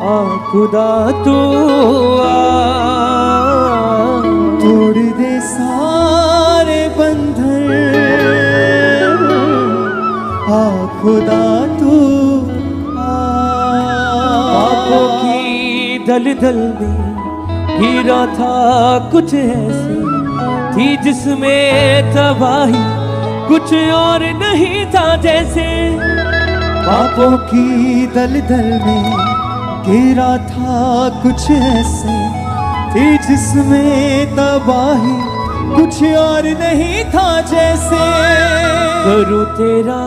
आ खुदा तू तोड़ दे सारे बंधन। आ खुदा तू पापों की दलदल में गिरा था कुछ ऐसे। थी जिसमें तबाही कुछ और नहीं था जैसे। पापों की दलदल में गिरा था कुछ ऐसे थी जिसमें तबाही कुछ और नहीं था जैसे। करूँ तेरा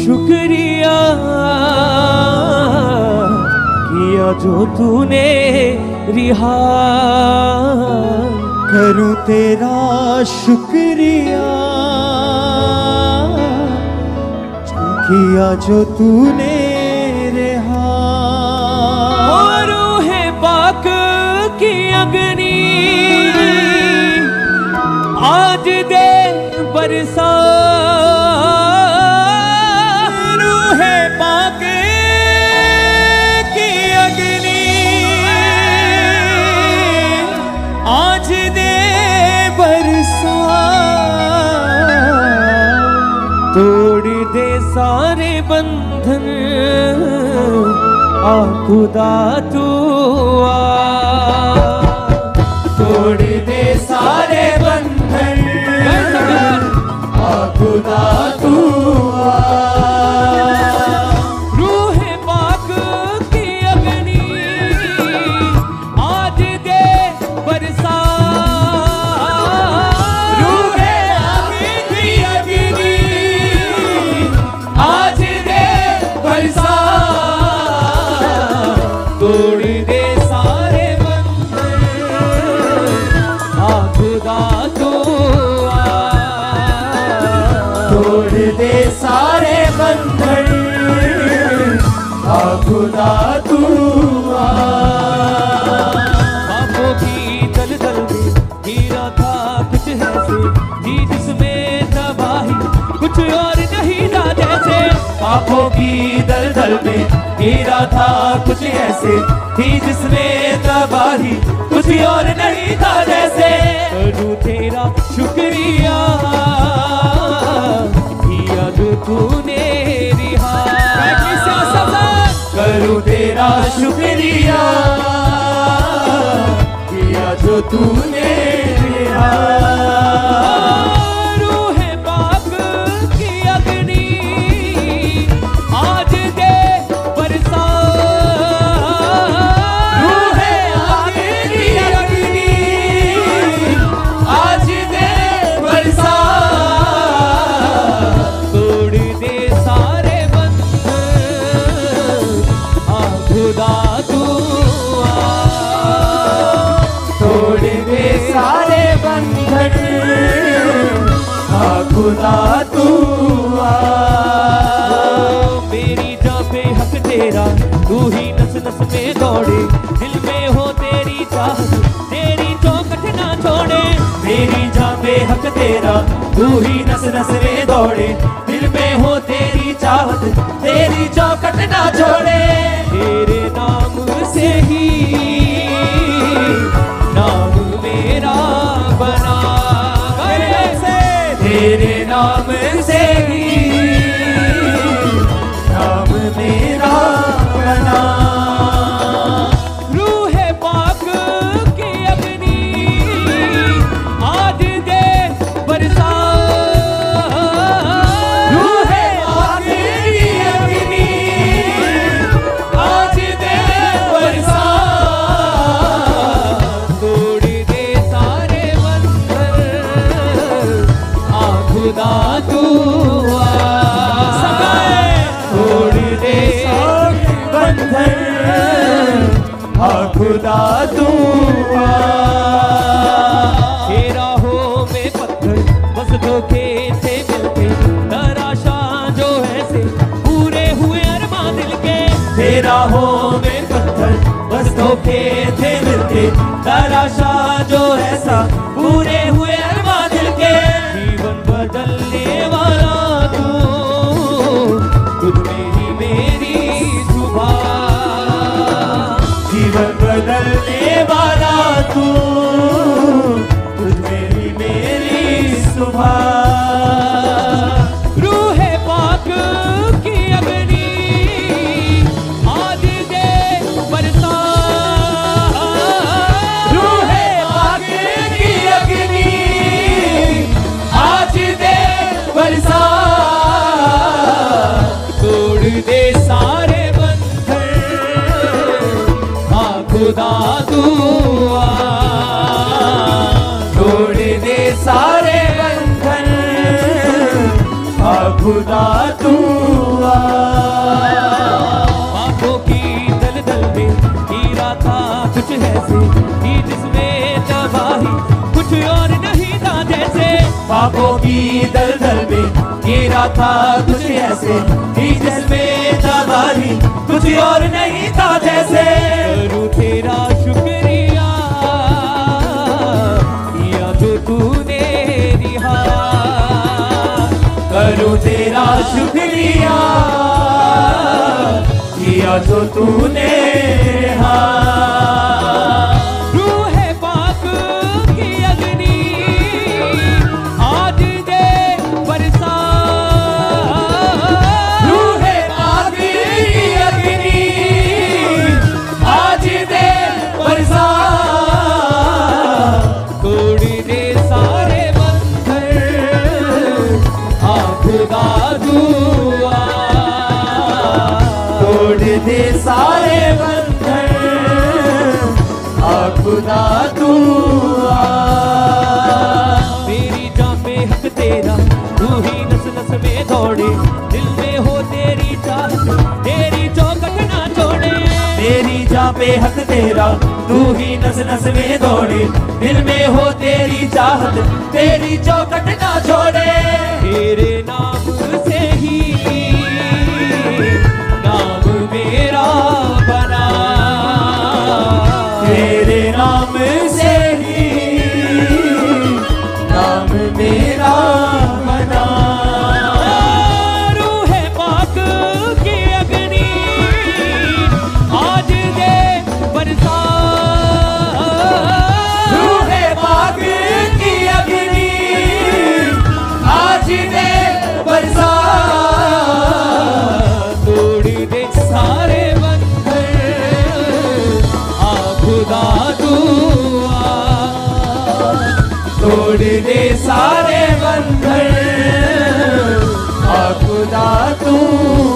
शुक्रिया किया जो तूने रिहा। करूँ तेरा शुक्रिया किया जो तूने अग्नि। आज दे बरसा रूहे पाक की अग्नि। आज दे बरसा तोड़ दे सारे बंधन। आ खुदा खुदा पापों की दलदल में गिरा था कुछ ऐसे थी जिसमें तबाही कुछ और नहीं था जैसे। करूँ तेरा शुक्रिया किया जो तूने रिहा। करूँ तेरा शुक्रिया किया जो तूने रूह। तेरा तू ही नस नस में दौड़े दिल में हो तेरी चाह तेरी चौकट ना छोड़े। मेरी जान पे हक तेरा तू ही नस नस में दौड़े दिल में हो तेरी चाहत तेरी चौकट ना छोड़े। तेरे नाम से ही नाम मेरा बना। से। तेरे नाम से ही तेरा हो में पत्थर बस धोखे थे मिलते। तराशा जो ऐसा पूरे ख्वाबों की दलदल में गिरा था तुझे ऐसे। में दादारी कुछ और नहीं था जैसे। करूँ तेरा शुक्रिया किया जो तूने रिहा। करूँ तेरा शुक्रिया किया जो तूने पे हक तेरा, तू ही नस नस में दौड़े। दिल में हो तेरी चाहत, तेरी चौकट ना छोड़े। तेरे नाम luz.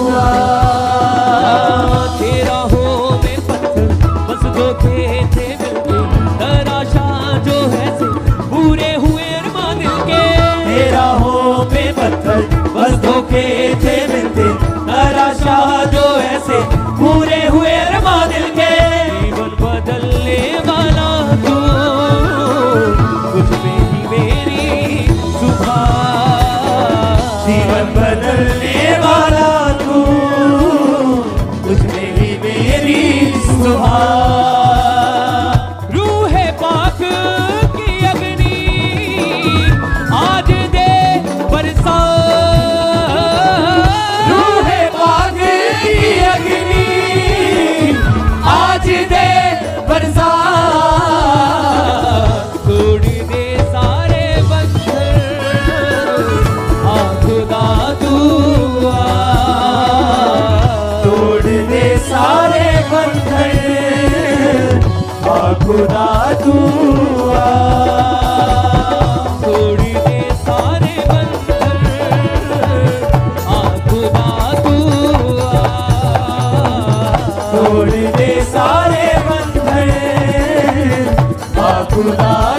खुदा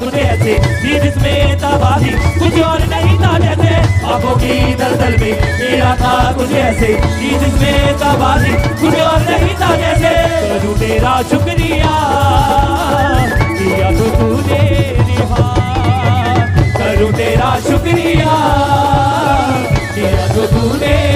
तुझे ऐसे जीव में तबाही कुछ और नहीं था जैसे। आँखों की दलदल में मेरा था तुझे ऐसे जीव में तबाही कुछ और नहीं था जैसे। करूँ तेरा शुक्रिया। किया तो तूने करूँ तेरा शुक्रिया। किया तो तूने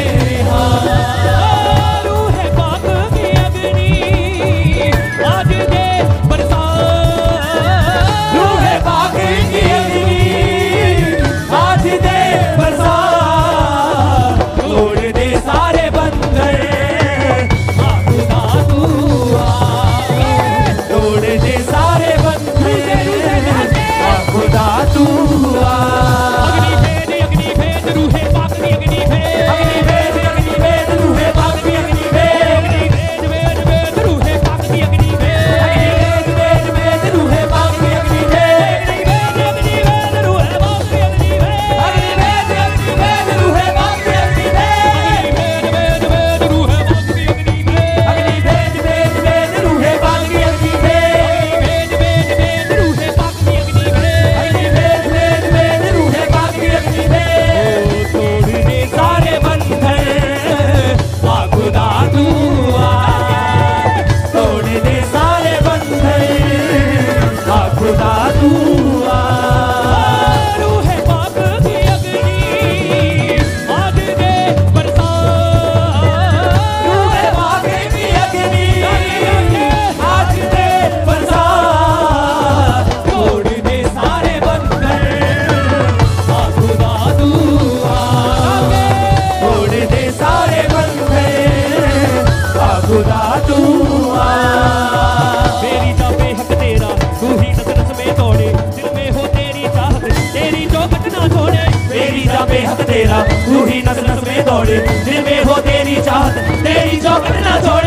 yard. There is a coming out of